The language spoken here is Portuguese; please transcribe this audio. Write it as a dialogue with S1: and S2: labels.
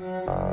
S1: Música